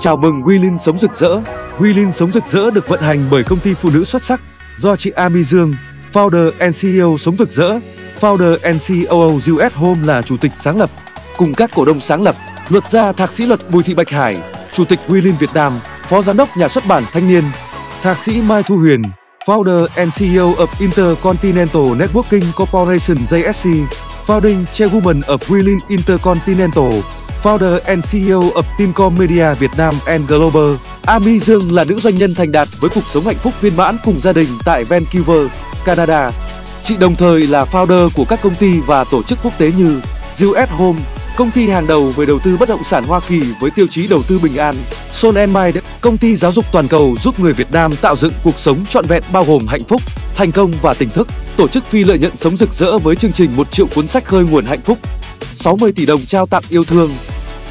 Chào mừng Willin sống rực rỡ. Willin sống rực rỡ được vận hành bởi công ty phụ nữ xuất sắc do chị Ami Dương, founder and CEO sống rực rỡ, founder and CEO US Home là chủ tịch sáng lập, cùng các cổ đông sáng lập, luật gia thạc sĩ luật Bùi Thị Bạch Hải, chủ tịch Willin Việt Nam, phó giám đốc nhà xuất bản Thanh niên, thạc sĩ Mai Thu Huyền, founder and CEO of Intercontinental Networking Corporation JSC, founding chairwoman of Willin Intercontinental, founder and CEO of Teamcom Media Việt Nam and Global. Ami Dương là nữ doanh nhân thành đạt với cuộc sống hạnh phúc viên mãn cùng gia đình tại Vancouver, Canada. Chị đồng thời là founder của các công ty và tổ chức quốc tế như US Home, công ty hàng đầu về đầu tư bất động sản Hoa Kỳ với tiêu chí đầu tư bình an, Soul Mind, công ty giáo dục toàn cầu giúp người Việt Nam tạo dựng cuộc sống trọn vẹn bao gồm hạnh phúc, thành công và tỉnh thức, tổ chức phi lợi nhuận sống rực rỡ với chương trình 1 triệu cuốn sách khơi nguồn hạnh phúc, 60 tỷ đồng trao tặng yêu thương.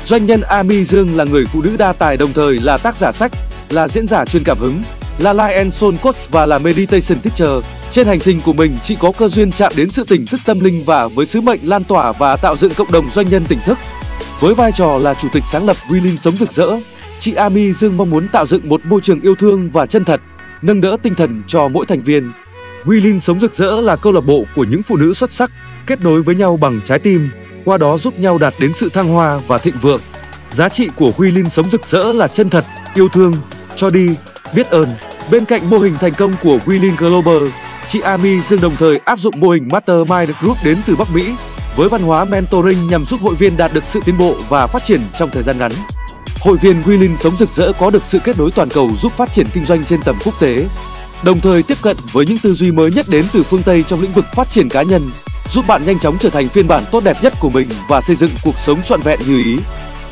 Doanh nhân Ami Dương là người phụ nữ đa tài đồng thời là tác giả sách, là diễn giả truyền cảm hứng, là Life and Soul Coach và là Meditation Teacher. Trên hành trình của mình, chị có cơ duyên chạm đến sự tỉnh thức tâm linh và với sứ mệnh lan tỏa và tạo dựng cộng đồng doanh nhân tỉnh thức. Với vai trò là chủ tịch sáng lập Willin Sống Rực Rỡ, chị Ami Dương mong muốn tạo dựng một môi trường yêu thương và chân thật, nâng đỡ tinh thần cho mỗi thành viên. Willin Sống Rực Rỡ là câu lạc bộ của những phụ nữ xuất sắc, kết nối với nhau bằng trái tim, qua đó giúp nhau đạt đến sự thăng hoa và thịnh vượng. Giá trị của Willin Sống Rực Rỡ là chân thật, yêu thương, cho đi, biết ơn. Bên cạnh mô hình thành công của Willin Global, chị Ami Dương đồng thời áp dụng mô hình Mastermind Group đến từ Bắc Mỹ với văn hóa mentoring nhằm giúp hội viên đạt được sự tiến bộ và phát triển trong thời gian ngắn. Hội viên Willin sống rực rỡ có được sự kết nối toàn cầu giúp phát triển kinh doanh trên tầm quốc tế, đồng thời tiếp cận với những tư duy mới nhất đến từ phương Tây trong lĩnh vực phát triển cá nhân, giúp bạn nhanh chóng trở thành phiên bản tốt đẹp nhất của mình và xây dựng cuộc sống trọn vẹn như ý.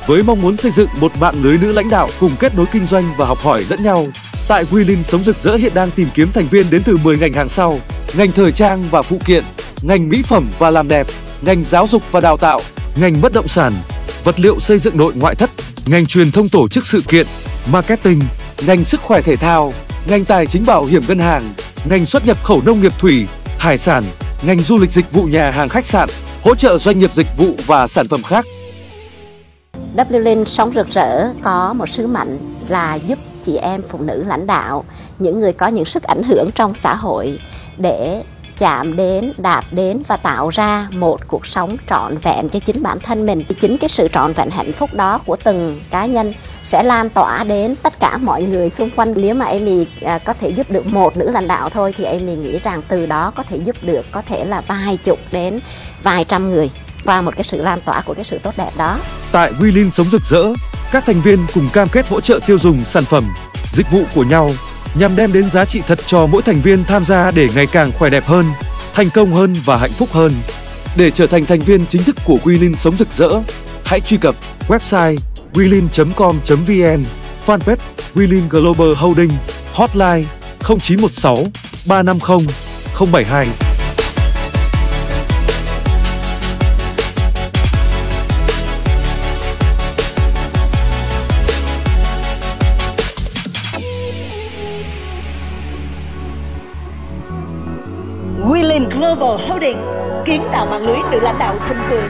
Với mong muốn xây dựng một mạng lưới nữ lãnh đạo cùng kết nối kinh doanh và học hỏi lẫn nhau, tại Willin sống rực rỡ hiện đang tìm kiếm thành viên đến từ 10 ngành hàng sau: ngành thời trang và phụ kiện, ngành mỹ phẩm và làm đẹp, ngành giáo dục và đào tạo, ngành bất động sản, vật liệu xây dựng nội ngoại thất, ngành truyền thông tổ chức sự kiện, marketing, ngành sức khỏe thể thao, ngành tài chính bảo hiểm ngân hàng, ngành xuất nhập khẩu nông nghiệp thủy, hải sản, ngành du lịch dịch vụ nhà hàng khách sạn, hỗ trợ doanh nghiệp dịch vụ và sản phẩm khác. W sống rực rỡ có một sứ mệnh là giúp chị em phụ nữ lãnh đạo, những người có những sức ảnh hưởng trong xã hội để chạm đến, đạt đến và tạo ra một cuộc sống trọn vẹn cho chính bản thân mình. Chính cái sự trọn vẹn hạnh phúc đó của từng cá nhân sẽ lan tỏa đến tất cả mọi người xung quanh. Nếu mà Amy à, có thể giúp được một nữ lãnh đạo thôi thì Amy nghĩ rằng từ đó có thể giúp được có thể là vài chục đến vài trăm người qua một cái sự lan tỏa của cái sự tốt đẹp đó. Tại Willin sống rực rỡ, các thành viên cùng cam kết hỗ trợ tiêu dùng sản phẩm, dịch vụ của nhau nhằm đem đến giá trị thật cho mỗi thành viên tham gia để ngày càng khỏe đẹp hơn, thành công hơn và hạnh phúc hơn. Để trở thành thành viên chính thức của WeLin sống rực rỡ, hãy truy cập website welin.com.vn, fanpage WeLin Global Holding, hotline 0916 350 072. Global Holdings kiến tạo mạng lưới nữ lãnh đạo thịnh vượng.